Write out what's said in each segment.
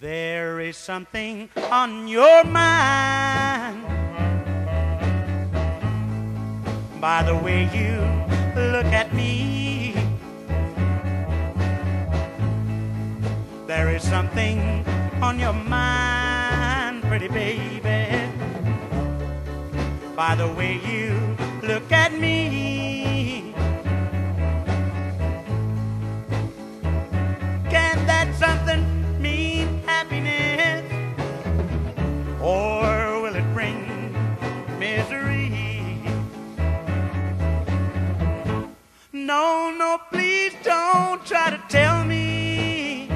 There is something on your mind by the way you look at me. There is something on your mind, pretty baby, by the way you No, no, please don't try to tell me.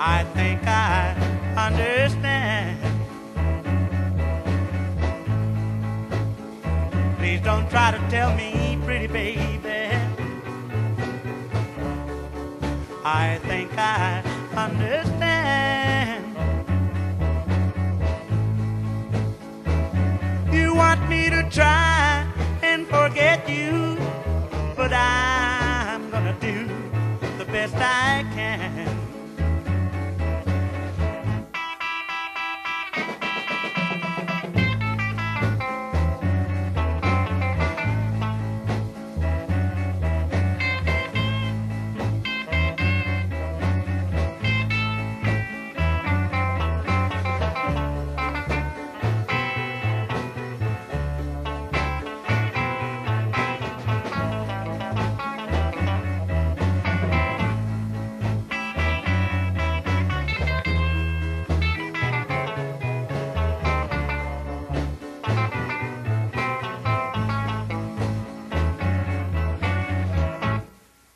I think I understand. Please don't try to tell me, pretty baby. I think I understand. You want me to try you, but I'm gonna do the best I can.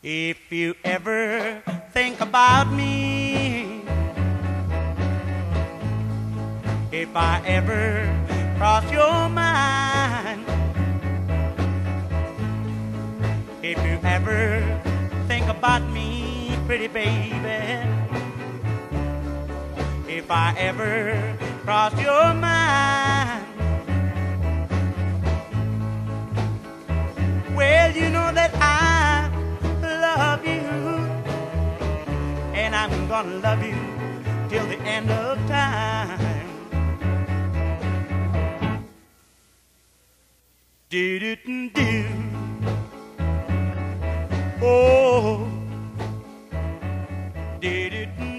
If you ever think about me, if I ever cross your mind, if you ever think about me, pretty baby, if I ever cross your mind, gonna love you till the end of time. Do do do. Oh. Do do